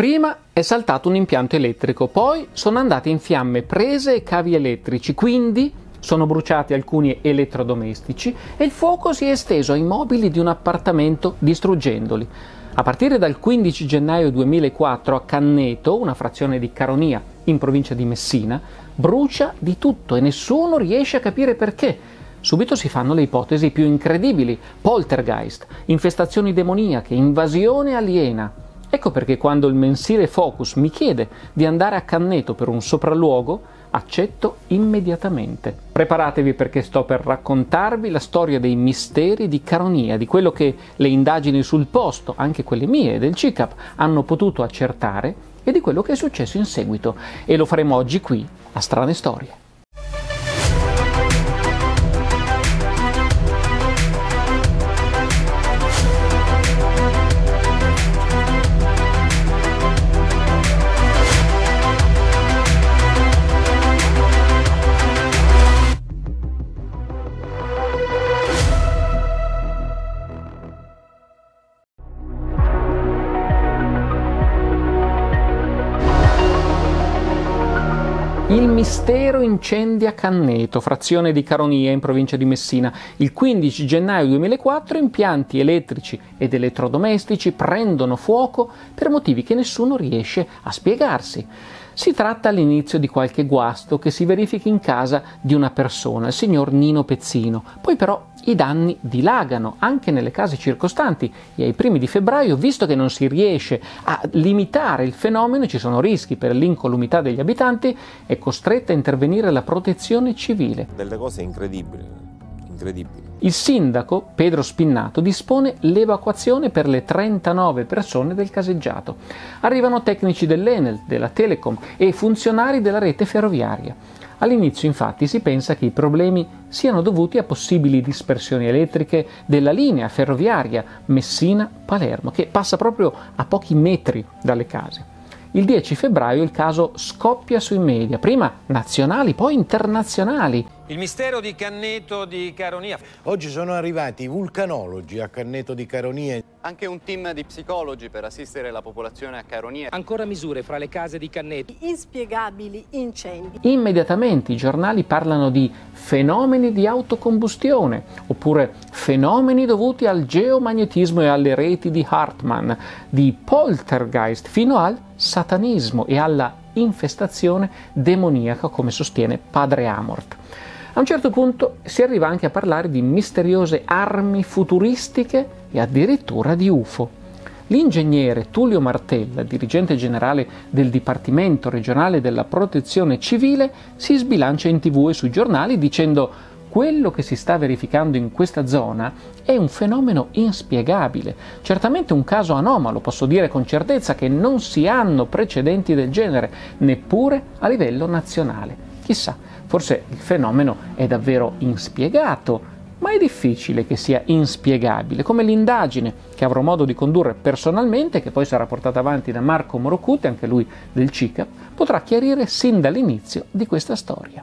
Prima è saltato un impianto elettrico, poi sono andate in fiamme prese e cavi elettrici, quindi sono bruciati alcuni elettrodomestici e il fuoco si è esteso ai mobili di un appartamento distruggendoli. A partire dal 15 gennaio 2004 a Canneto, una frazione di Caronia in provincia di Messina, brucia di tutto e nessuno riesce a capire perché. Subito si fanno le ipotesi più incredibili: poltergeist, infestazioni demoniache, invasione aliena. Ecco perché quando il mensile Focus mi chiede di andare a Canneto per un sopralluogo, accetto immediatamente. Preparatevi perché sto per raccontarvi la storia dei misteri di Caronia, di quello che le indagini sul posto, anche quelle mie e del CICAP, hanno potuto accertare e di quello che è successo in seguito. E lo faremo oggi qui, a Strane Storie. Mistero incendia Canneto, frazione di Caronia in provincia di Messina. Il 15 gennaio 2004 impianti elettrici ed elettrodomestici prendono fuoco per motivi che nessuno riesce a spiegarsi. Si tratta all'inizio di qualche guasto che si verifica in casa di una persona, il signor Nino Pezzino. Poi però i danni dilagano anche nelle case circostanti e ai primi di febbraio, visto che non si riesce a limitare il fenomeno, ci sono rischi per l'incolumità degli abitanti, è costretta a intervenire la protezione civile. Delle cose incredibili, incredibili. Il sindaco Pedro Spinnato dispone l'evacuazione per le 39 persone del caseggiato. Arrivano tecnici dell'Enel, della Telecom e funzionari della rete ferroviaria. All'inizio infatti si pensa che i problemi siano dovuti a possibili dispersioni elettriche della linea ferroviaria Messina-Palermo, che passa proprio a pochi metri dalle case. Il 10 febbraio il caso scoppia sui media, prima nazionali, poi internazionali. Il mistero di Canneto di Caronia. Oggi sono arrivati i vulcanologi a Canneto di Caronia. Anche un team di psicologi per assistere la popolazione a Caronia. Ancora misure fra le case di Canneto. Inspiegabili incendi. Immediatamente i giornali parlano di fenomeni di autocombustione oppure fenomeni dovuti al geomagnetismo e alle reti di Hartmann, di poltergeist fino al satanismo e alla infestazione demoniaca come sostiene padre Amort. A un certo punto si arriva anche a parlare di misteriose armi futuristiche e addirittura di UFO. L'ingegnere Tullio Martella, dirigente generale del Dipartimento regionale della protezione civile, si sbilancia in tv e sui giornali dicendo quello che si sta verificando in questa zona è un fenomeno inspiegabile, certamente un caso anomalo, posso dire con certezza che non si hanno precedenti del genere, neppure a livello nazionale. Chissà, forse il fenomeno è davvero inspiegato, ma è difficile che sia inspiegabile, come l'indagine che avrò modo di condurre personalmente, che poi sarà portata avanti da Marco Morocute, anche lui del CICAP, potrà chiarire sin dall'inizio di questa storia.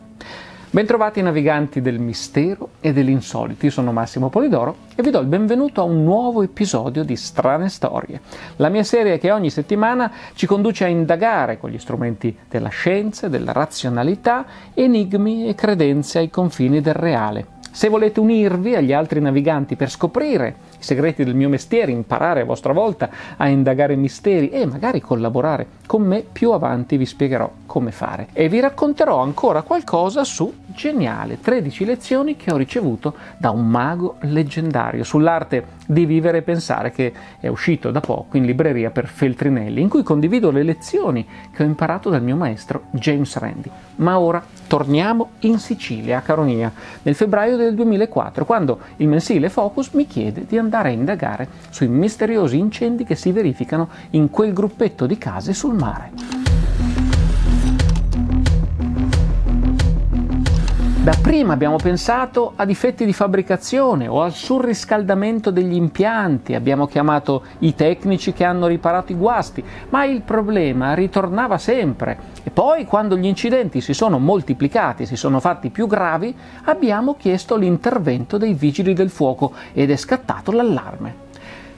Bentrovati naviganti del mistero e dell'insolito, io sono Massimo Polidoro e vi do il benvenuto a un nuovo episodio di Strane Storie, la mia serie che ogni settimana ci conduce a indagare con gli strumenti della scienza e della razionalità enigmi e credenze ai confini del reale. Se volete unirvi agli altri naviganti per scoprire i segreti del mio mestiere, imparare a vostra volta a indagare misteri e magari collaborare con me, più avanti vi spiegherò come fare. E vi racconterò ancora qualcosa su Geniale, 13 lezioni che ho ricevuto da un mago leggendario sull'arte di vivere e pensare che è uscito da poco in libreria per Feltrinelli, in cui condivido le lezioni che ho imparato dal mio maestro James Randi. Ma ora torniamo in Sicilia, a Caronia, nel febbraio del 2004, quando il mensile Focus mi chiede di andare a indagare sui misteriosi incendi che si verificano in quel gruppetto di case sul mare. Dapprima abbiamo pensato a difetti di fabbricazione o al surriscaldamento degli impianti, abbiamo chiamato i tecnici che hanno riparato i guasti, ma il problema ritornava sempre. E poi, quando gli incidenti si sono moltiplicati e si sono fatti più gravi, abbiamo chiesto l'intervento dei vigili del fuoco ed è scattato l'allarme.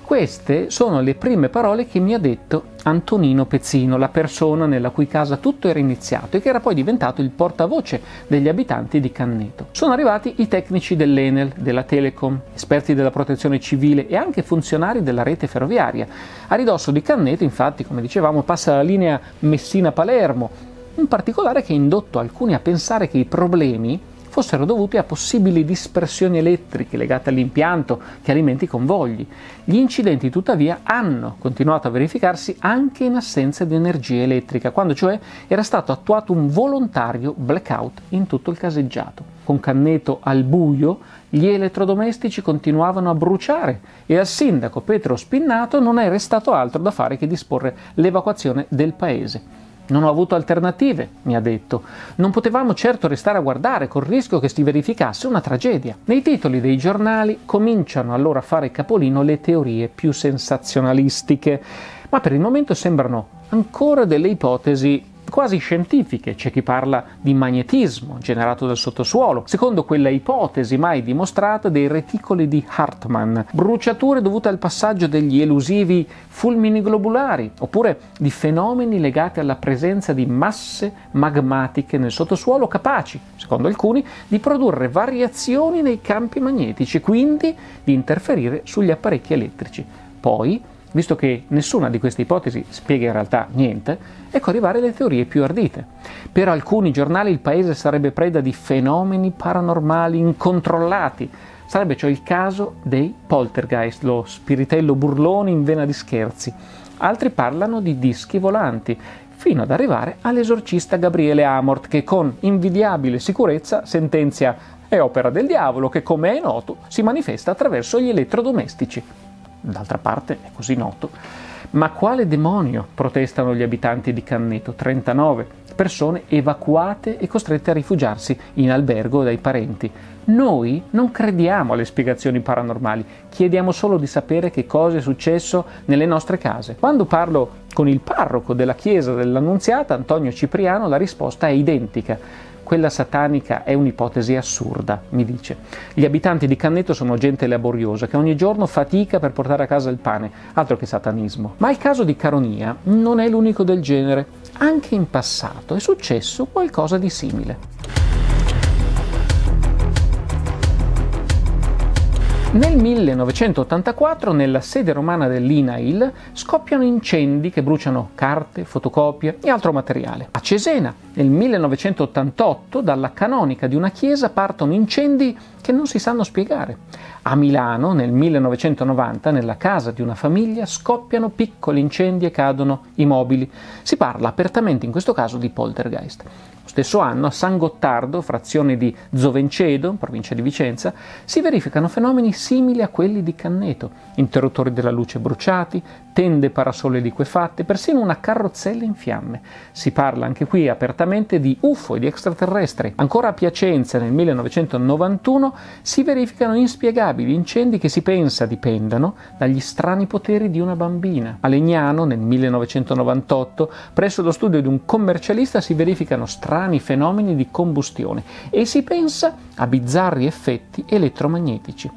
Queste sono le prime parole che mi ha detto Antonino Pezzino, la persona nella cui casa tutto era iniziato e che era poi diventato il portavoce degli abitanti di Canneto. Sono arrivati i tecnici dell'Enel, della Telecom, esperti della protezione civile e anche funzionari della rete ferroviaria. A ridosso di Canneto, infatti, come dicevamo, passa la linea Messina-Palermo, un particolare che ha indotto alcuni a pensare che i problemi fossero dovuti a possibili dispersioni elettriche legate all'impianto che alimenti i convogli. Gli incidenti tuttavia hanno continuato a verificarsi anche in assenza di energia elettrica, quando cioè era stato attuato un volontario blackout in tutto il caseggiato. Con Canneto al buio, gli elettrodomestici continuavano a bruciare e al sindaco Petro Spinnato non è restato altro da fare che disporre l'evacuazione del paese. Non ho avuto alternative, mi ha detto. Non potevamo certo restare a guardare col rischio che si verificasse una tragedia. Nei titoli dei giornali cominciano allora a fare capolino le teorie più sensazionalistiche, ma per il momento sembrano ancora delle ipotesi quasi scientifiche, c'è chi parla di magnetismo generato dal sottosuolo, secondo quella ipotesi mai dimostrata dei reticoli di Hartmann, bruciature dovute al passaggio degli elusivi fulmini globulari, oppure di fenomeni legati alla presenza di masse magmatiche nel sottosuolo capaci, secondo alcuni, di produrre variazioni nei campi magnetici, quindi di interferire sugli apparecchi elettrici. Poi Visto che nessuna di queste ipotesi spiega in realtà niente, ecco arrivare le teorie più ardite. Per alcuni giornali il paese sarebbe preda di fenomeni paranormali incontrollati. Sarebbe cioè il caso dei poltergeist, lo spiritello burlone in vena di scherzi. Altri parlano di dischi volanti, fino ad arrivare all'esorcista Gabriele Amort che con invidiabile sicurezza sentenzia è opera del diavolo che, come è noto, si manifesta attraverso gli elettrodomestici d'altra parte è così noto. Ma quale demonio? protestano gli abitanti di Canneto, 39 persone evacuate e costrette a rifugiarsi in albergo dai parenti. Noi non crediamo alle spiegazioni paranormali, chiediamo solo di sapere che cosa è successo nelle nostre case. Quando parlo con il parroco della chiesa dell'Annunziata, Antonio Cipriano, la risposta è identica quella satanica è un'ipotesi assurda, mi dice. Gli abitanti di Canneto sono gente laboriosa che ogni giorno fatica per portare a casa il pane, altro che satanismo. Ma il caso di Caronia non è l'unico del genere. Anche in passato è successo qualcosa di simile. Nel 1984 nella sede romana dell'INAIL scoppiano incendi che bruciano carte, fotocopie e altro materiale. A Cesena nel 1988 dalla canonica di una chiesa partono incendi che non si sanno spiegare. A Milano nel 1990 nella casa di una famiglia scoppiano piccoli incendi e cadono i mobili. Si parla apertamente in questo caso di poltergeist. Stesso anno a San Gottardo, frazione di Zovencedo, provincia di Vicenza, si verificano fenomeni simili a quelli di Canneto, interruttori della luce bruciati, tende parasole liquefatte, persino una carrozzella in fiamme. Si parla anche qui apertamente di UFO e di extraterrestri. Ancora a Piacenza nel 1991 si verificano inspiegabili incendi che si pensa dipendano dagli strani poteri di una bambina. A Legnano nel 1998 presso lo studio di un commercialista si verificano strani fenomeni di combustione e si pensa a bizzarri effetti elettromagnetici.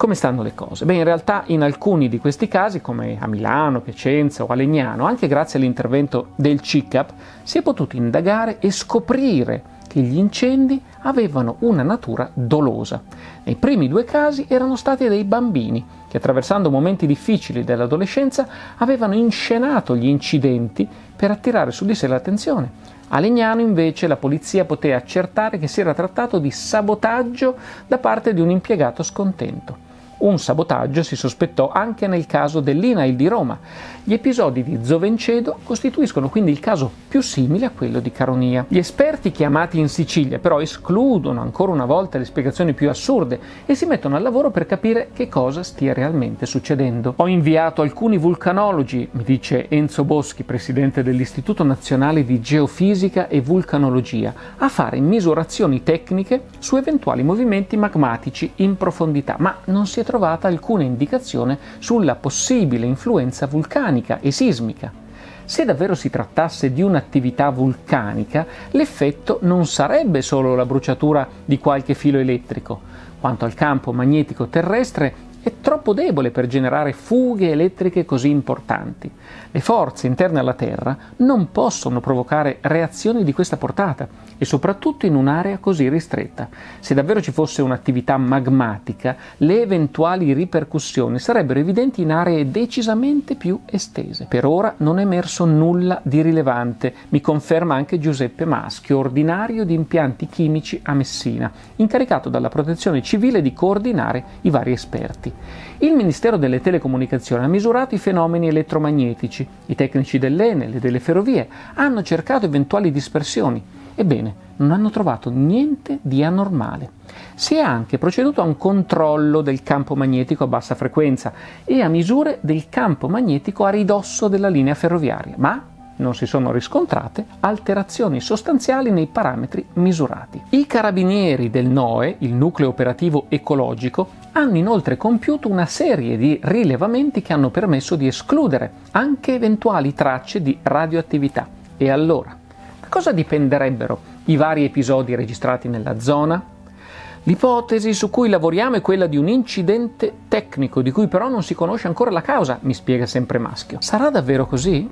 Come stanno le cose? Beh, in realtà in alcuni di questi casi, come a Milano, Piacenza o a Legnano, anche grazie all'intervento del CICAP, si è potuto indagare e scoprire che gli incendi avevano una natura dolosa. Nei primi due casi erano stati dei bambini che attraversando momenti difficili dell'adolescenza avevano inscenato gli incidenti per attirare su di sé l'attenzione. A Legnano invece la polizia poté accertare che si era trattato di sabotaggio da parte di un impiegato scontento. Un sabotaggio si sospettò anche nel caso dell'INAIL di Roma. Gli episodi di Zovencedo costituiscono quindi il caso più simile a quello di Caronia. Gli esperti chiamati in Sicilia però escludono ancora una volta le spiegazioni più assurde e si mettono al lavoro per capire che cosa stia realmente succedendo. Ho inviato alcuni vulcanologi, mi dice Enzo Boschi, presidente dell'Istituto Nazionale di Geofisica e Vulcanologia, a fare misurazioni tecniche su eventuali movimenti magmatici in profondità, ma non si è trovata alcuna indicazione sulla possibile influenza vulcanica e sismica. Se davvero si trattasse di un'attività vulcanica, l'effetto non sarebbe solo la bruciatura di qualche filo elettrico. Quanto al campo magnetico terrestre, è troppo debole per generare fughe elettriche così importanti. Le forze interne alla Terra non possono provocare reazioni di questa portata e soprattutto in un'area così ristretta. Se davvero ci fosse un'attività magmatica, le eventuali ripercussioni sarebbero evidenti in aree decisamente più estese. Per ora non è emerso nulla di rilevante, mi conferma anche Giuseppe Maschio, ordinario di impianti chimici a Messina, incaricato dalla protezione civile di coordinare i vari esperti. Il Ministero delle Telecomunicazioni ha misurato i fenomeni elettromagnetici. I tecnici dell'Enel e delle ferrovie hanno cercato eventuali dispersioni. Ebbene, non hanno trovato niente di anormale. Si è anche proceduto a un controllo del campo magnetico a bassa frequenza e a misure del campo magnetico a ridosso della linea ferroviaria, ma non si sono riscontrate alterazioni sostanziali nei parametri misurati. I carabinieri del NOE, il nucleo operativo ecologico, hanno inoltre compiuto una serie di rilevamenti che hanno permesso di escludere anche eventuali tracce di radioattività. E allora, da cosa dipenderebbero i vari episodi registrati nella zona? L'ipotesi su cui lavoriamo è quella di un incidente tecnico, di cui però non si conosce ancora la causa, mi spiega sempre Maschio. Sarà davvero così?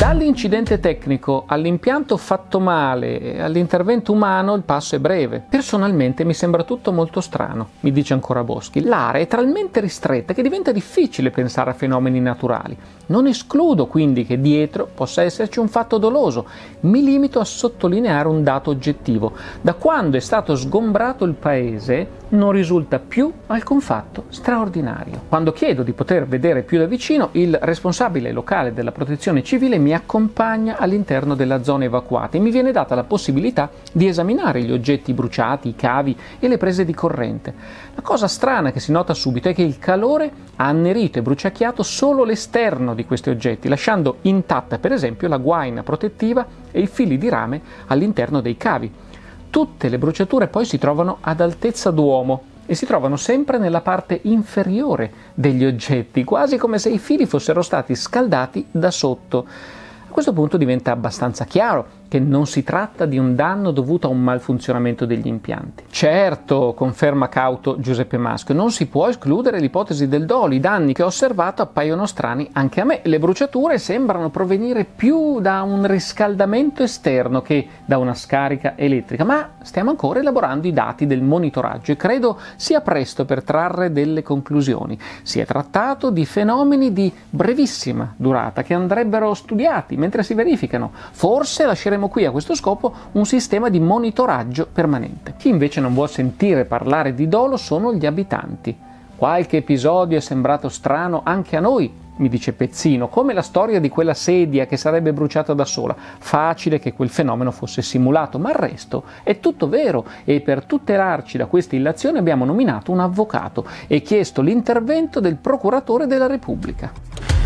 Dall'incidente tecnico all'impianto fatto male all'intervento umano il passo è breve. Personalmente mi sembra tutto molto strano, mi dice ancora Boschi. L'area è talmente ristretta che diventa difficile pensare a fenomeni naturali. Non escludo quindi che dietro possa esserci un fatto doloso. Mi limito a sottolineare un dato oggettivo. Da quando è stato sgombrato il paese non risulta più alcun fatto straordinario. Quando chiedo di poter vedere più da vicino, il responsabile locale della protezione civile mi accompagna all'interno della zona evacuata e mi viene data la possibilità di esaminare gli oggetti bruciati, i cavi e le prese di corrente. La cosa strana che si nota subito è che il calore ha annerito e bruciacchiato solo l'esterno di questi oggetti, lasciando intatta per esempio la guaina protettiva e i fili di rame all'interno dei cavi. Tutte le bruciature poi si trovano ad altezza d'uomo e si trovano sempre nella parte inferiore degli oggetti, quasi come se i fili fossero stati scaldati da sotto. A questo punto diventa abbastanza chiaro che non si tratta di un danno dovuto a un malfunzionamento degli impianti. Certo, conferma cauto Giuseppe Maschio, non si può escludere l'ipotesi del dolo. I danni che ho osservato appaiono strani anche a me. Le bruciature sembrano provenire più da un riscaldamento esterno che da una scarica elettrica, ma stiamo ancora elaborando i dati del monitoraggio e credo sia presto per trarre delle conclusioni. Si è trattato di fenomeni di brevissima durata che andrebbero studiati mentre si verificano. Forse lasceremo Avremo qui a questo scopo un sistema di monitoraggio permanente. Chi invece non vuol sentire parlare di dolo sono gli abitanti. Qualche episodio è sembrato strano anche a noi, mi dice Pezzino, come la storia di quella sedia che sarebbe bruciata da sola. Facile che quel fenomeno fosse simulato, ma il resto è tutto vero e per tutelarci da questa illazione abbiamo nominato un avvocato e chiesto l'intervento del procuratore della Repubblica.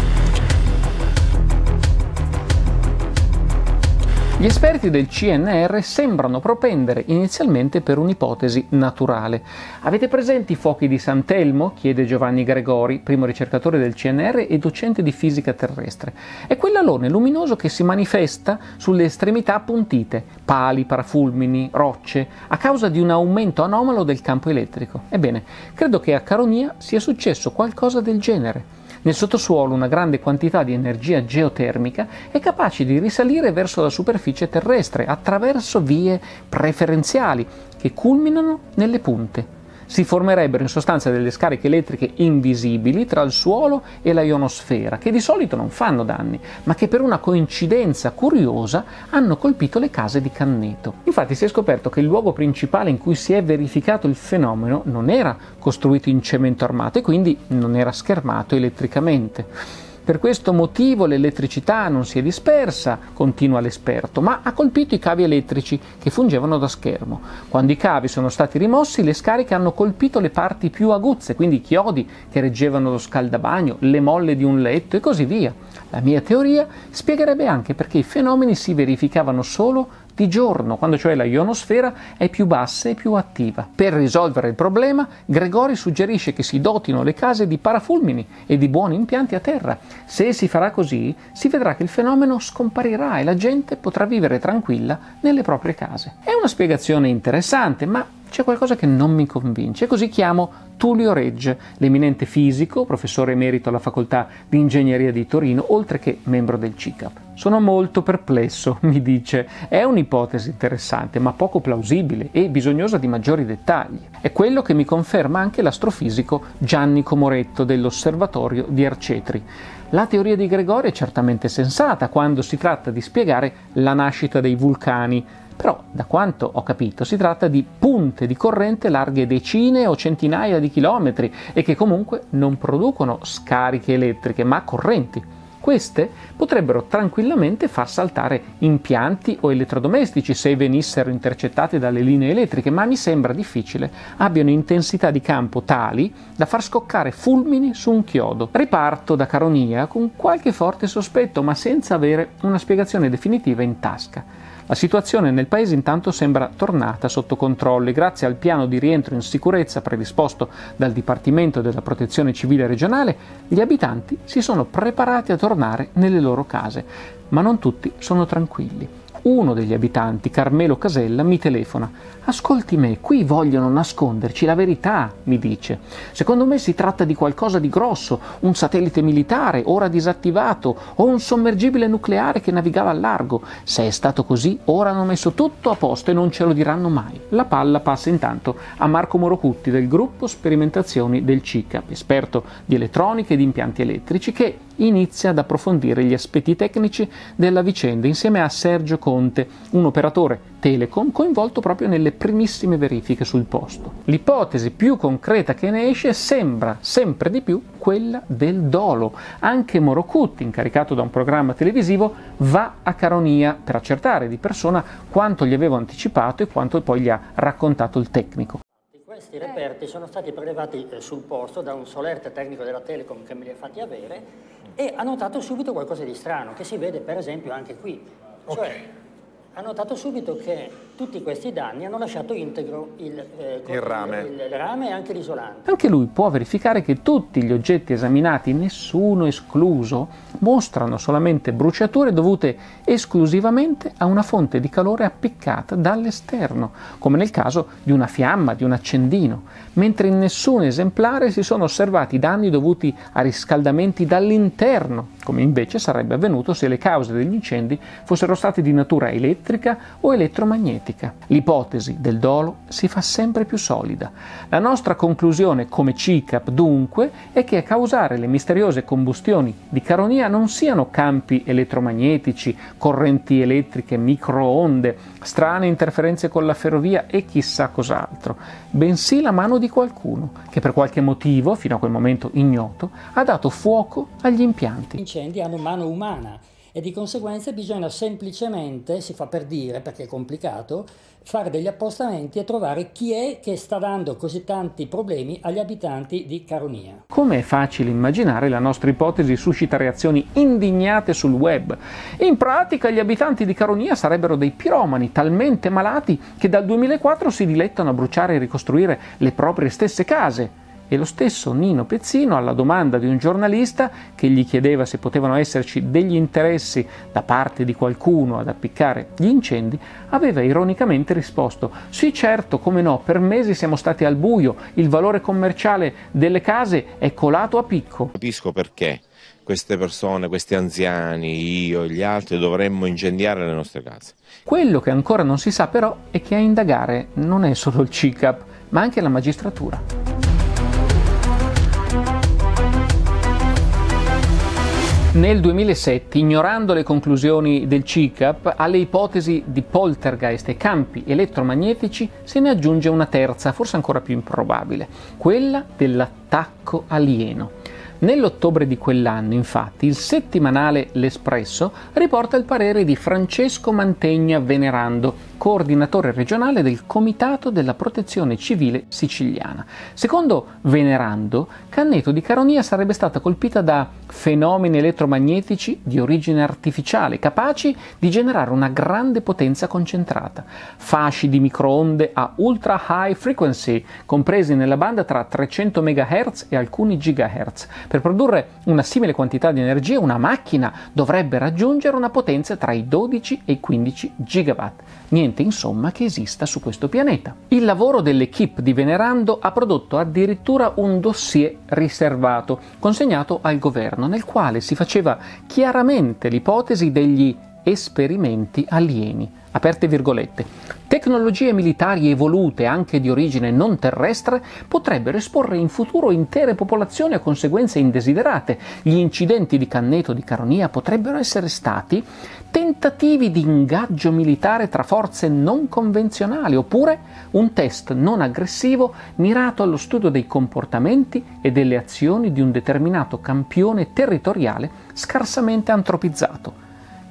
Gli esperti del CNR sembrano propendere inizialmente per un'ipotesi naturale. Avete presenti i fuochi di Sant'Elmo? chiede Giovanni Gregori, primo ricercatore del CNR e docente di fisica terrestre. È quell'alone luminoso che si manifesta sulle estremità appuntite, pali, parafulmini, rocce, a causa di un aumento anomalo del campo elettrico. Ebbene, credo che a Caronia sia successo qualcosa del genere. Nel sottosuolo una grande quantità di energia geotermica è capace di risalire verso la superficie terrestre attraverso vie preferenziali che culminano nelle punte si formerebbero in sostanza delle scariche elettriche invisibili tra il suolo e la ionosfera, che di solito non fanno danni, ma che per una coincidenza curiosa hanno colpito le case di Canneto. Infatti si è scoperto che il luogo principale in cui si è verificato il fenomeno non era costruito in cemento armato e quindi non era schermato elettricamente. Per questo motivo l'elettricità non si è dispersa, continua l'esperto, ma ha colpito i cavi elettrici che fungevano da schermo. Quando i cavi sono stati rimossi, le scariche hanno colpito le parti più aguzze, quindi i chiodi che reggevano lo scaldabagno, le molle di un letto e così via. La mia teoria spiegherebbe anche perché i fenomeni si verificavano solo di giorno, quando cioè la ionosfera è più bassa e più attiva. Per risolvere il problema, Gregori suggerisce che si dotino le case di parafulmini e di buoni impianti a terra. Se si farà così, si vedrà che il fenomeno scomparirà e la gente potrà vivere tranquilla nelle proprie case. È una spiegazione interessante, ma c'è qualcosa che non mi convince, così chiamo Tullio Regge, l'eminente fisico, professore emerito alla facoltà di ingegneria di Torino, oltre che membro del CICAP. Sono molto perplesso, mi dice. È un'ipotesi interessante, ma poco plausibile e bisognosa di maggiori dettagli. È quello che mi conferma anche l'astrofisico Gianni Comoretto dell'Osservatorio di Arcetri. La teoria di Gregorio è certamente sensata quando si tratta di spiegare la nascita dei vulcani, però, da quanto ho capito, si tratta di punte di corrente larghe decine o centinaia di chilometri e che comunque non producono scariche elettriche, ma correnti. Queste potrebbero tranquillamente far saltare impianti o elettrodomestici se venissero intercettate dalle linee elettriche, ma mi sembra difficile abbiano intensità di campo tali da far scoccare fulmini su un chiodo. Riparto da Caronia con qualche forte sospetto, ma senza avere una spiegazione definitiva in tasca. La situazione nel paese intanto sembra tornata sotto controllo e grazie al piano di rientro in sicurezza predisposto dal Dipartimento della Protezione Civile regionale, gli abitanti si sono preparati a tornare nelle loro case, ma non tutti sono tranquilli uno degli abitanti, Carmelo Casella, mi telefona. Ascolti me, qui vogliono nasconderci la verità, mi dice. Secondo me si tratta di qualcosa di grosso, un satellite militare, ora disattivato, o un sommergibile nucleare che navigava al largo. Se è stato così, ora hanno messo tutto a posto e non ce lo diranno mai. La palla passa intanto a Marco Morocutti del gruppo Sperimentazioni del CICAP, esperto di elettronica e di impianti elettrici, che inizia ad approfondire gli aspetti tecnici della vicenda insieme a Sergio Conte, un operatore Telecom coinvolto proprio nelle primissime verifiche sul posto. L'ipotesi più concreta che ne esce sembra sempre di più quella del dolo. Anche Morocutti, incaricato da un programma televisivo, va a Caronia per accertare di persona quanto gli avevo anticipato e quanto poi gli ha raccontato il tecnico. Questi reperti sono stati prelevati eh, sul posto da un solerte tecnico della Telecom che me li ha fatti avere e ha notato subito qualcosa di strano, che si vede per esempio anche qui. Cioè, okay ha notato subito che tutti questi danni hanno lasciato integro il, eh, il, rame. Il, il, rame. e anche l'isolante. Anche lui può verificare che tutti gli oggetti esaminati, nessuno escluso, mostrano solamente bruciature dovute esclusivamente a una fonte di calore appiccata dall'esterno, come nel caso di una fiamma, di un accendino, mentre in nessun esemplare si sono osservati danni dovuti a riscaldamenti dall'interno, come invece sarebbe avvenuto se le cause degli incendi fossero state di natura elettrica elettrica o elettromagnetica. L'ipotesi del dolo si fa sempre più solida. La nostra conclusione come CICAP dunque è che a causare le misteriose combustioni di Caronia non siano campi elettromagnetici, correnti elettriche, microonde, strane interferenze con la ferrovia e chissà cos'altro, bensì la mano di qualcuno che per qualche motivo, fino a quel momento ignoto, ha dato fuoco agli impianti. Incendi hanno mano umana e di conseguenza bisogna semplicemente, si fa per dire perché è complicato, fare degli appostamenti e trovare chi è che sta dando così tanti problemi agli abitanti di Caronia. Come è facile immaginare, la nostra ipotesi suscita reazioni indignate sul web. In pratica gli abitanti di Caronia sarebbero dei piromani talmente malati che dal 2004 si dilettano a bruciare e ricostruire le proprie stesse case e lo stesso Nino Pezzino, alla domanda di un giornalista che gli chiedeva se potevano esserci degli interessi da parte di qualcuno ad appiccare gli incendi, aveva ironicamente risposto: Sì, certo, come no, per mesi siamo stati al buio, il valore commerciale delle case è colato a picco. Capisco perché queste persone, questi anziani, io e gli altri dovremmo incendiare le nostre case. Quello che ancora non si sa però è che a indagare non è solo il CICAP, ma anche la magistratura. Nel 2007, ignorando le conclusioni del CICAP, alle ipotesi di poltergeist e campi elettromagnetici se ne aggiunge una terza, forse ancora più improbabile, quella dell'attacco alieno. Nell'ottobre di quell'anno, infatti, il settimanale L'Espresso riporta il parere di Francesco Mantegna Venerando, coordinatore regionale del Comitato della Protezione Civile Siciliana. Secondo Venerando, Canneto di Caronia sarebbe stata colpita da fenomeni elettromagnetici di origine artificiale, capaci di generare una grande potenza concentrata, fasci di microonde a ultra high frequency, compresi nella banda tra 300 MHz e alcuni GHz. Per produrre una simile quantità di energia, una macchina dovrebbe raggiungere una potenza tra i 12 e i 15 gigawatt. Niente insomma che esista su questo pianeta. Il lavoro dell'equipe di Venerando ha prodotto addirittura un dossier riservato consegnato al governo nel quale si faceva chiaramente l'ipotesi degli esperimenti alieni. Aperte virgolette. Tecnologie militari evolute anche di origine non terrestre potrebbero esporre in futuro intere popolazioni a conseguenze indesiderate. Gli incidenti di Canneto di Caronia potrebbero essere stati tentativi di ingaggio militare tra forze non convenzionali oppure un test non aggressivo mirato allo studio dei comportamenti e delle azioni di un determinato campione territoriale scarsamente antropizzato.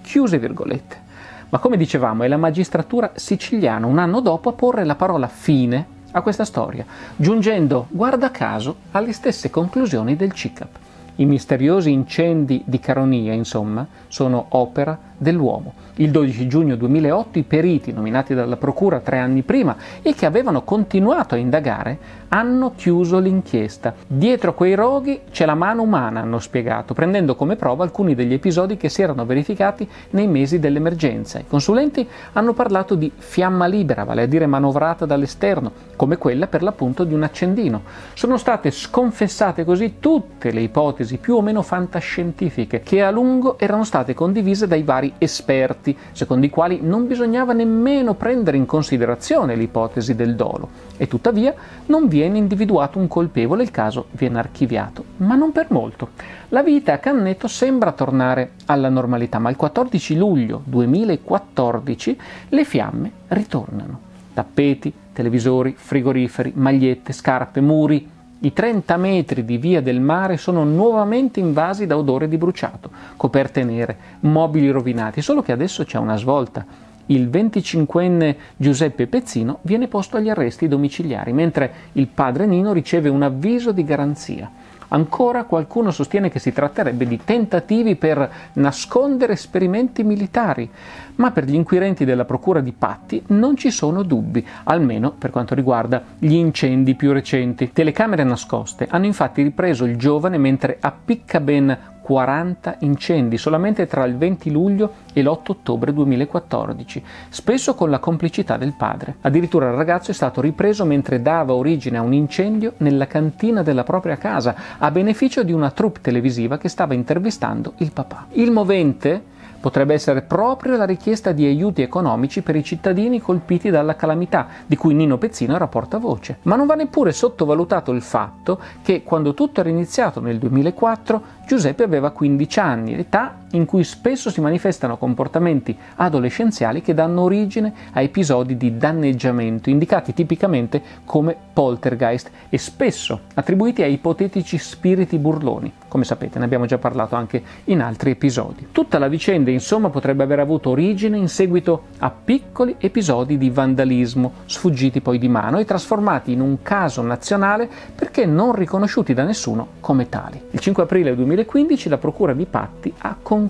Chiuse virgolette. Ma come dicevamo, è la magistratura siciliana un anno dopo a porre la parola fine a questa storia, giungendo, guarda caso, alle stesse conclusioni del CICAP. I misteriosi incendi di Caronia, insomma, sono opera dell'uomo. Il 12 giugno 2008 i periti, nominati dalla Procura tre anni prima e che avevano continuato a indagare, hanno chiuso l'inchiesta. Dietro quei roghi c'è la mano umana, hanno spiegato, prendendo come prova alcuni degli episodi che si erano verificati nei mesi dell'emergenza. I consulenti hanno parlato di fiamma libera, vale a dire manovrata dall'esterno, come quella per l'appunto di un accendino. Sono state sconfessate così tutte le ipotesi più o meno fantascientifiche che a lungo erano state condivise dai vari esperti, secondo i quali non bisognava nemmeno prendere in considerazione l'ipotesi del dolo. E tuttavia non viene individuato un colpevole, il caso viene archiviato, ma non per molto. La vita a Cannetto sembra tornare alla normalità, ma il 14 luglio 2014 le fiamme ritornano. Tappeti, televisori, frigoriferi, magliette, scarpe, muri, i 30 metri di via del mare sono nuovamente invasi da odore di bruciato, coperte nere, mobili rovinati, solo che adesso c'è una svolta. Il 25enne Giuseppe Pezzino viene posto agli arresti domiciliari, mentre il padre Nino riceve un avviso di garanzia. Ancora qualcuno sostiene che si tratterebbe di tentativi per nascondere esperimenti militari, ma per gli inquirenti della Procura di Patti non ci sono dubbi, almeno per quanto riguarda gli incendi più recenti. Telecamere nascoste hanno infatti ripreso il giovane mentre appicca ben 40 incendi solamente tra il 20 luglio e l'8 ottobre 2014, spesso con la complicità del padre. Addirittura il ragazzo è stato ripreso mentre dava origine a un incendio nella cantina della propria casa, a beneficio di una troupe televisiva che stava intervistando il papà. Il movente potrebbe essere proprio la richiesta di aiuti economici per i cittadini colpiti dalla calamità, di cui Nino Pezzino era portavoce. Ma non va neppure sottovalutato il fatto che quando tutto era iniziato nel 2004 Giuseppe aveva 15 anni, età in cui spesso si manifestano comportamenti adolescenziali che danno origine a episodi di danneggiamento, indicati tipicamente come poltergeist e spesso attribuiti a ipotetici spiriti burloni. Come sapete, ne abbiamo già parlato anche in altri episodi. Tutta la vicenda, insomma, potrebbe aver avuto origine in seguito a piccoli episodi di vandalismo, sfuggiti poi di mano e trasformati in un caso nazionale perché non riconosciuti da nessuno come tali. Il 5 aprile 2015 la Procura di Patti ha concluso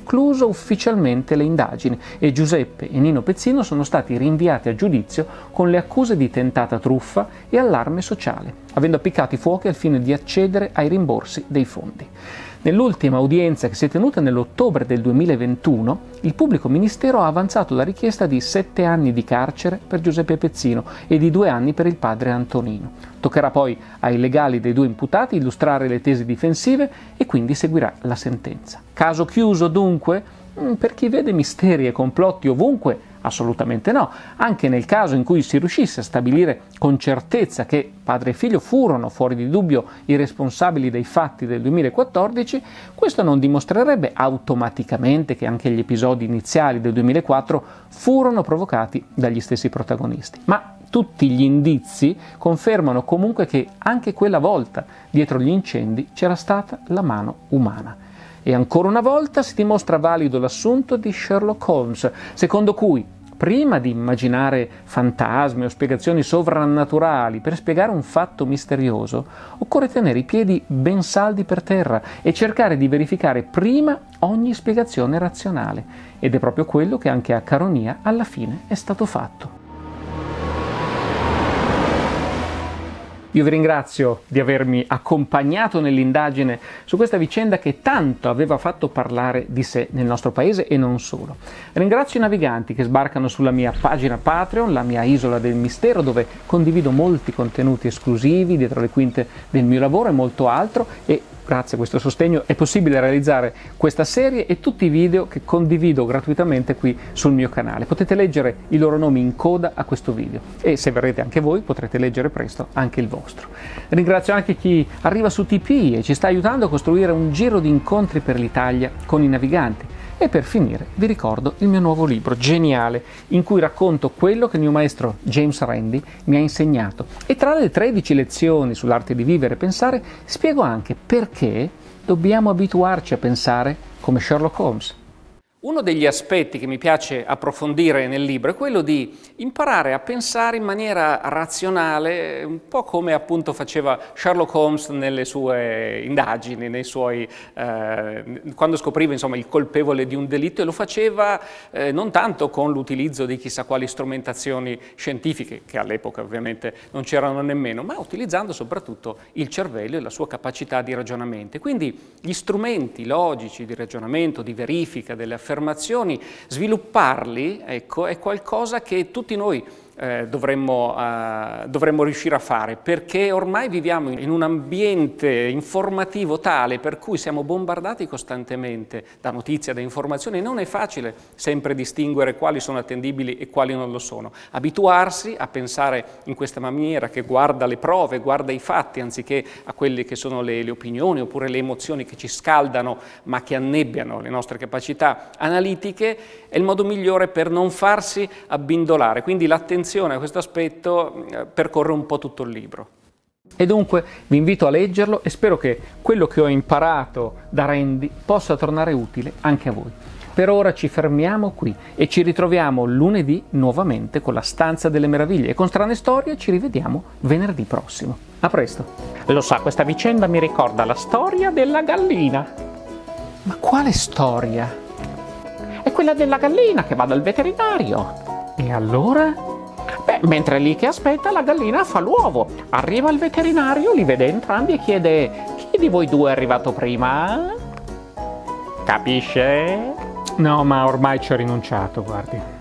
ufficialmente le indagini e Giuseppe e Nino Pezzino sono stati rinviati a giudizio con le accuse di tentata truffa e allarme sociale, avendo appiccato i fuochi al fine di accedere ai rimborsi dei fondi. Nell'ultima udienza che si è tenuta nell'ottobre del 2021, il pubblico ministero ha avanzato la richiesta di sette anni di carcere per Giuseppe Pezzino e di due anni per il padre Antonino. Toccherà poi ai legali dei due imputati illustrare le tesi difensive e quindi seguirà la sentenza. Caso chiuso dunque? Mm, per chi vede misteri e complotti ovunque, Assolutamente no. Anche nel caso in cui si riuscisse a stabilire con certezza che padre e figlio furono fuori di dubbio i responsabili dei fatti del 2014, questo non dimostrerebbe automaticamente che anche gli episodi iniziali del 2004 furono provocati dagli stessi protagonisti. Ma tutti gli indizi confermano comunque che anche quella volta dietro gli incendi c'era stata la mano umana. E ancora una volta si dimostra valido l'assunto di Sherlock Holmes, secondo cui prima di immaginare fantasmi o spiegazioni sovrannaturali per spiegare un fatto misterioso, occorre tenere i piedi ben saldi per terra e cercare di verificare prima ogni spiegazione razionale. Ed è proprio quello che anche a Caronia alla fine è stato fatto. Io vi ringrazio di avermi accompagnato nell'indagine su questa vicenda che tanto aveva fatto parlare di sé nel nostro paese e non solo. Ringrazio i naviganti che sbarcano sulla mia pagina Patreon, la mia isola del mistero, dove condivido molti contenuti esclusivi dietro le quinte del mio lavoro e molto altro e grazie a questo sostegno è possibile realizzare questa serie e tutti i video che condivido gratuitamente qui sul mio canale. Potete leggere i loro nomi in coda a questo video e se verrete anche voi potrete leggere presto anche il vostro. Ringrazio anche chi arriva su TP e ci sta aiutando a costruire un giro di incontri per l'Italia con i naviganti. E per finire vi ricordo il mio nuovo libro, geniale, in cui racconto quello che il mio maestro James Randi mi ha insegnato. E tra le 13 lezioni sull'arte di vivere e pensare spiego anche perché dobbiamo abituarci a pensare come Sherlock Holmes. Uno degli aspetti che mi piace approfondire nel libro è quello di imparare a pensare in maniera razionale, un po' come appunto faceva Sherlock Holmes nelle sue indagini, suoi, eh, quando scopriva insomma, il colpevole di un delitto e lo faceva eh, non tanto con l'utilizzo di chissà quali strumentazioni scientifiche, che all'epoca ovviamente non c'erano nemmeno, ma utilizzando soprattutto il cervello e la sua capacità di ragionamento. Quindi gli strumenti logici di ragionamento, di verifica delle affermazioni, affermazioni, svilupparli ecco, è qualcosa che tutti noi eh, dovremmo, eh, dovremmo, riuscire a fare, perché ormai viviamo in un ambiente informativo tale per cui siamo bombardati costantemente da notizie, da informazioni, non è facile sempre distinguere quali sono attendibili e quali non lo sono. Abituarsi a pensare in questa maniera che guarda le prove, guarda i fatti, anziché a quelle che sono le, le opinioni oppure le emozioni che ci scaldano ma che annebbiano le nostre capacità analitiche, è il modo migliore per non farsi abbindolare. Quindi l'attenzione attenzione a questo aspetto eh, percorre un po' tutto il libro. E dunque vi invito a leggerlo e spero che quello che ho imparato da Randy possa tornare utile anche a voi. Per ora ci fermiamo qui e ci ritroviamo lunedì nuovamente con la Stanza delle Meraviglie e con Strane Storie ci rivediamo venerdì prossimo. A presto. Lo sa, questa vicenda mi ricorda la storia della gallina. Ma quale storia? È quella della gallina che va dal veterinario. E allora? Beh, mentre lì che aspetta, la gallina fa l'uovo. Arriva il veterinario, li vede entrambi e chiede: Chi di voi due è arrivato prima? Capisce? No, ma ormai ci ho rinunciato, guardi.